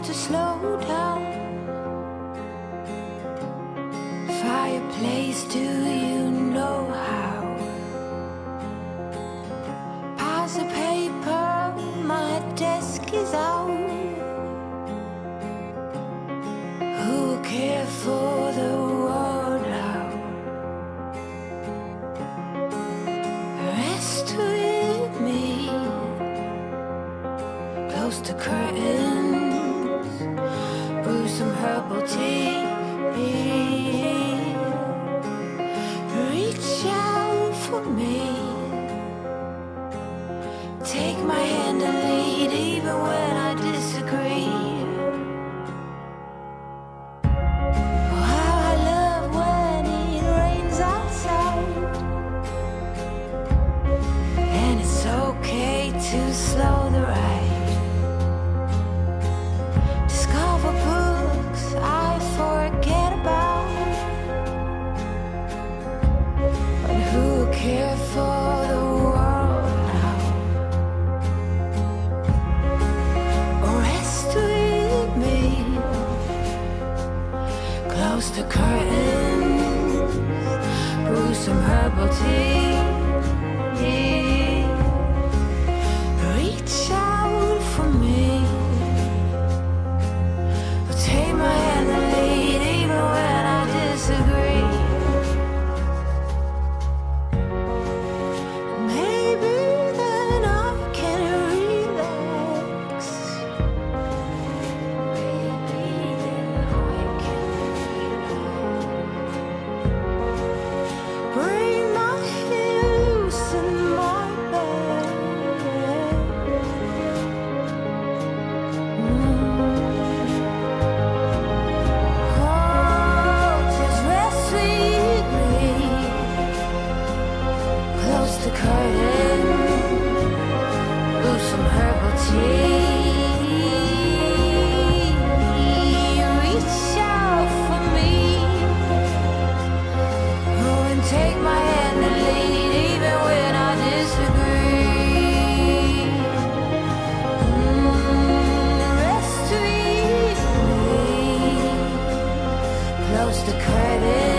to slow down. Fireplace, do you know how? Piles of paper, my desk is out. Who care for the world now? Rest with me, close to curtains, brew some herbal tea. Reach out for me. Take my hand and lead even when I disagree. Oh, how curtain, brew some herbal tea. Reach out for me, oh, and take my hand and lead even when I disagree. Rest me. Close the curtain.